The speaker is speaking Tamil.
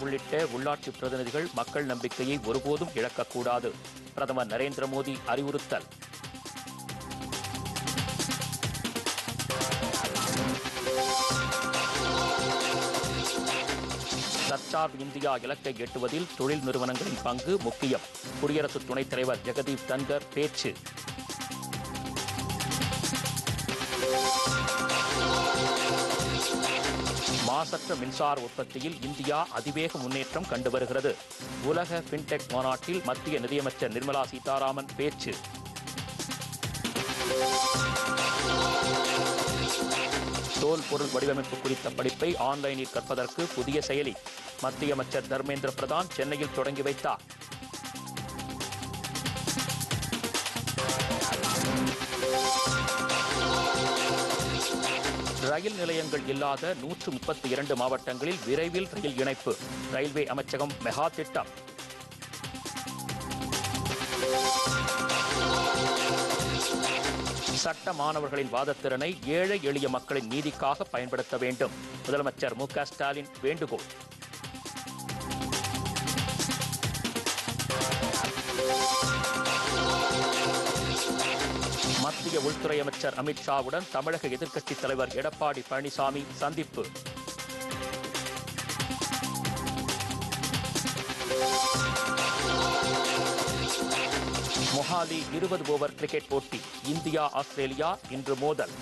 உள்ளிட்ட உள்ளாட்சி பிரதிநிதிகள் மக்கள் நம்பிக்கையை ஒருபோதும் இழக்கக்கூடாது. பிரதமர் நரேந்திர மோடி அறிவுறுத்தல். தற்சார்பு இந்தியா இலக்கை எட்டுவதில் தொழில் நிறுவனங்களின் பங்கு முக்கியம். குடியரசு துணைத் தலைவர் ஜெகதீப் தன்கர் பேச்சு. மாசற்ற மின்சார உற்பத்தியில் இந்தியா அதிவேக முன்னேற்றம் கண்டு வருகிறது. உலக பின்டெக் மாநாட்டில் மத்திய நிதியமைச்சர் நிர்மலா சீதாராமன் பேச்சு. தோல் பொருள் வடிவமைப்பு குறித்த படிப்பை ஆன்லைனில் கற்பதற்கு புதிய செயலி. மத்திய அமைச்சர் தர்மேந்திர பிரதான் சென்னையில் தொடங்கி வைத்தார். ரயில் நிலையங்கள் இல்லாத நூற்று முப்பத்தி இரண்டு மாவட்டங்களில் விரைவில் ரயில் இணைப்பு. ரயில்வே அமைச்சகம் மெகா திட்டம். சட்ட மாணவர்களின் வாதத்திறனை ஏழை எளிய மக்களின் நீதிக்காக பயன்படுத்த வேண்டும். முதலமைச்சர் மு க ஸ்டாலின் வேண்டுகோள். மத்திய உள்துறை அமைச்சர் அமித்ஷாவுடன் தமிழக எதிர்க்கட்சித் தலைவர் எடப்பாடி பழனிசாமி சந்திப்பு. மொஹாலி இருபது ஓவர் கிரிக்கெட் போட்டி இந்தியா ஆஸ்திரேலியா இன்று மோதல்.